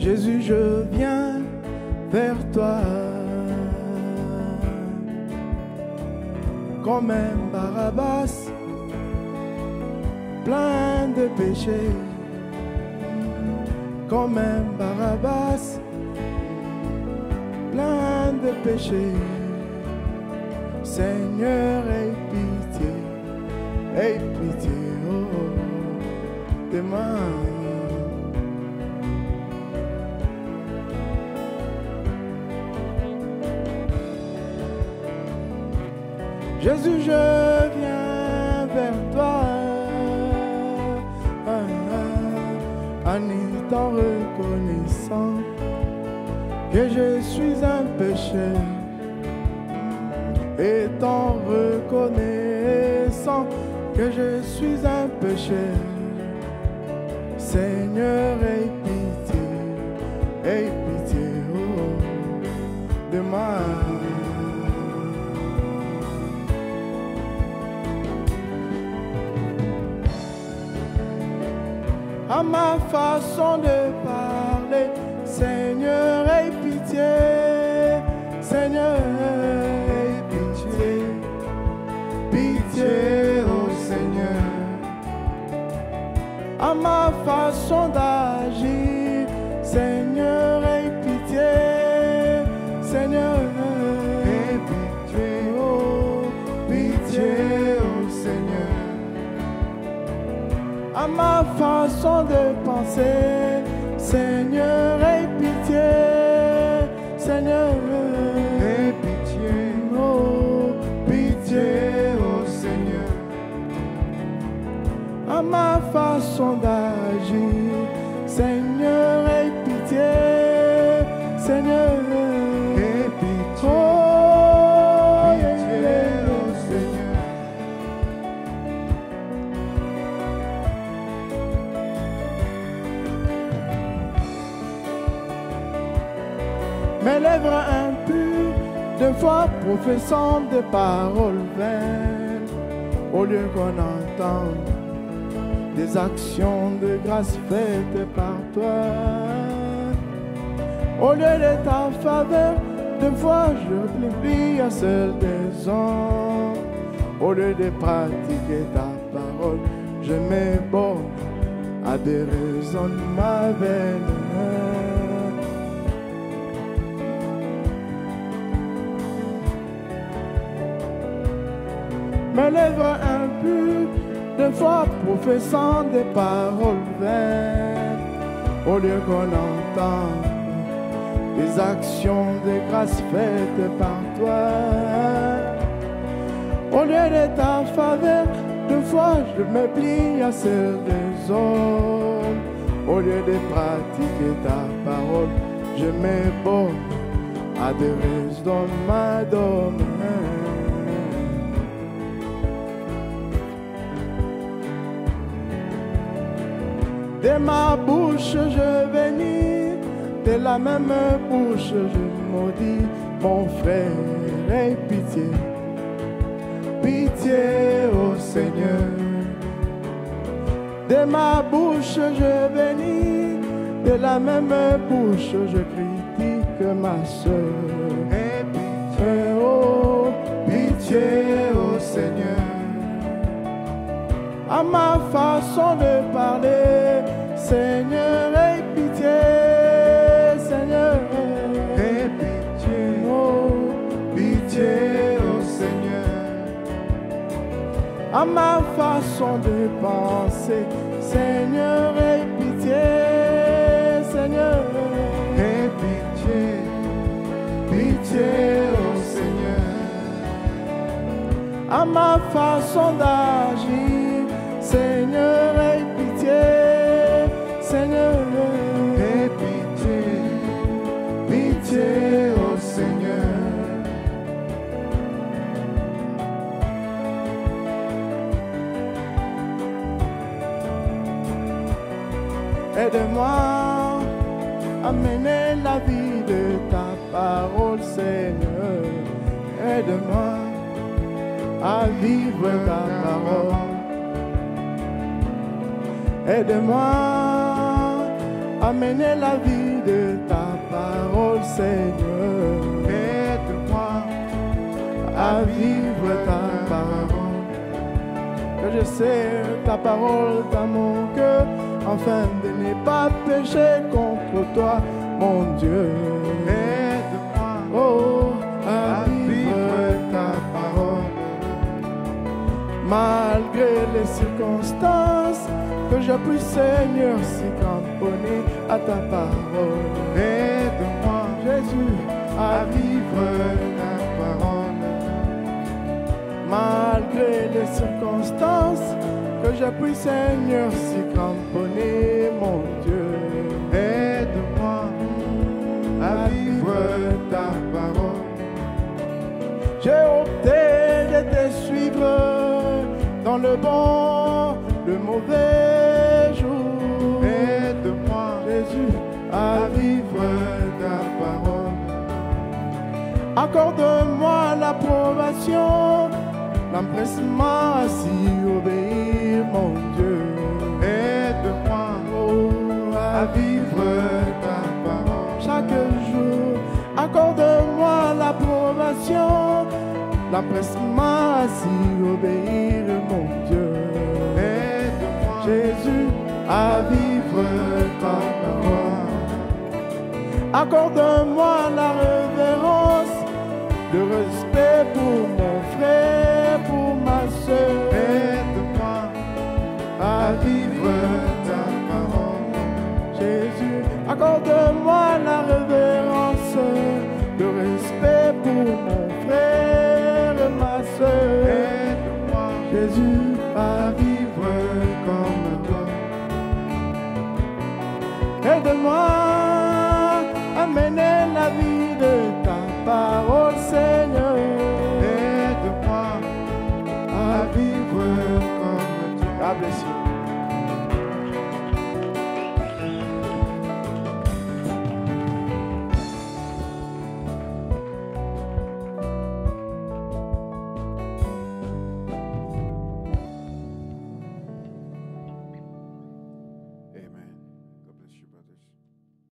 Jésus, je viens vers toi. Comme un Barabbas, plein de péchés. Comme un Barabbas, plein de péchés. Seigneur, aie pitié, aie pitié, oh, de moi. Jésus, je viens vers toi en reconnaissant que je suis un pécheur, étant reconnaissant que je suis un pécheur. Seigneur, aie pitié, aie pitié oh, de moi. À ma façon de parler. Seigneur, aie pitié, Seigneur, aie pitié, pitié, oh Seigneur. À ma façon d'agir, Seigneur, à ma façon de penser. Seigneur, aie pitié, Seigneur, aie pitié, oh, pitié, oh Seigneur. À ma façon d'agir, Seigneur, aie pitié, Seigneur, Mes lèvres impures, de fois professant des paroles vaines, au lieu qu'on entende des actions de grâce faites par toi. Au lieu de ta faveur, de fois je plie à celle des hommes. Au lieu de pratiquer ta parole, je m'ébonne à des raisonnements vaines. Mes lèvres impures, de fois professant des paroles vaines, au lieu qu'on entende des actions de grâce faites par toi. Au lieu de ta faveur, de fois je me plie à celle des hommes. Au lieu de pratiquer ta parole, je m'ébonne à des raisonnements d'hommes. De ma bouche je bénis, de la même bouche je maudis mon frère, aie pitié, pitié au Seigneur. De ma bouche je bénis, de la même bouche je critique ma soeur. Aie pitié, oh, pitié au Seigneur à ma façon de parler. Seigneur, aie pitié, Seigneur, aie pitié, oh, pitié, oh Seigneur. À ma façon de penser, Seigneur, aie pitié, Seigneur, aie pitié, pitié, oh Seigneur à ma façon d'agir. Seigneur, aie pitié, Seigneur, aie pitié, pitié, oh Seigneur. Aide-moi à mener la vie de ta parole, Seigneur. Aide-moi à vivre ta parole. Aide-moi à mener la vie de ta parole, Seigneur. Aide-moi à vivre ta parole. Que je sais ta parole dans mon cœur, afin de ne pas pécher contre toi, mon Dieu. Aide-moi Oh, à à vivre vivre ta parole. malgré les circonstances, je puisse, Seigneur, s'y cramponner à ta parole. Aide-moi Jésus, à vivre ta parole. malgré les circonstances, que je puisse, Seigneur, s'y cramponner, mon Dieu. Aide-moi à vivre ta parole. J'ai opté de te suivre dans le bon, le mauvais Accorde-moi l'approbation, l'empressement à s'y obéir, mon Dieu. Aide-moi Oh, à vivre ta parole. chaque jour. Accorde-moi l'approbation, l'empressement à s'y obéir, mon Dieu. Aide-moi Jésus, à vivre ta parole. Accorde-moi moi à mener la vie de ta parole.